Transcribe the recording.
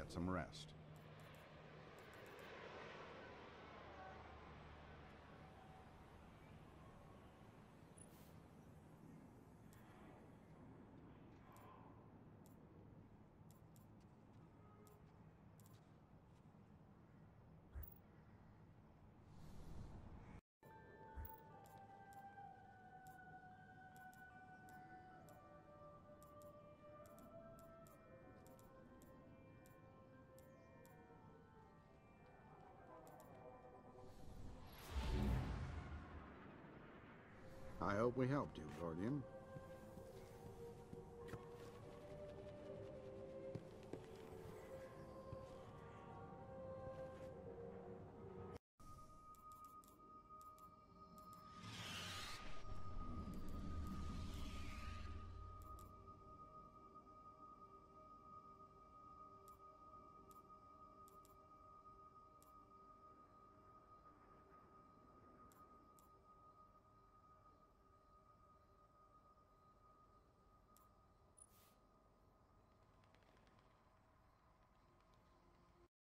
get some rest. I hope we helped you, Guardian.